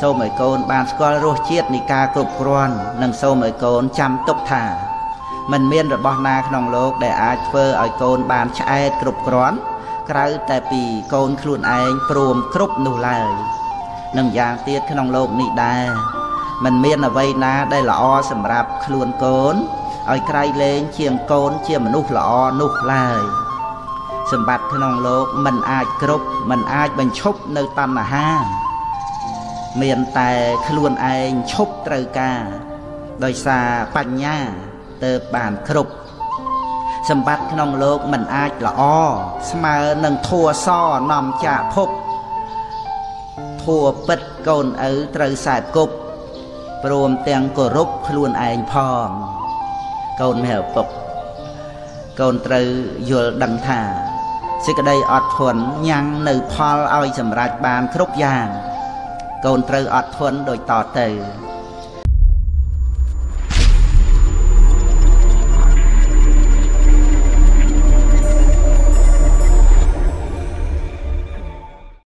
សូមឲ្យកូនបានស្គាល់រសជាតិនៃការគ្រប់គ្រាន់និងសូមឲ្យកូនចាំទុកថាมันមានរបស់ណាក្នុងលោកដែលអាចធ្វើឲ្យកូនបានឆ្អែតគ្រប់គ្រាន់ក្រៅតែពីកូនខ្លួនឯងព្រមគ្រប់នោះឡើយនឹងយ៉ាងទៀតក្នុងលោកនេះដែរมันមានអ្វីណាដែលល្អសម្រាប់ខ្លួនកូនឲ្យក្រៃលែងជាងកូនជាមនុស្សល្អនោះឡើយសម្បត្តិក្នុងលោកมันអាចគ្រប់มันអាចបញ្ឈប់នៅតណ្ហា មានតែខ្លួនឯងឈប់ត្រូវការ ដោយសារបញ្ញាទៅបានគ្រប់សម្បត្តិក្នុងលោកមិនអាចល្អស្មើនឹងធัวសនាំចាភពធัวពិតកូនឪត្រូវខ្សែគប់ព្រមទាំងគោរពខ្លួនឯងផងកូនមេឪពុកកូនត្រូវយល់ដឹងថាសេចក្តីអត់ធន់ញ៉ាំងនៅផលឲ្យសម្រេចបានគ្រប់យ៉ាង កូនត្រូវអត់ធន់ដូចតទៅ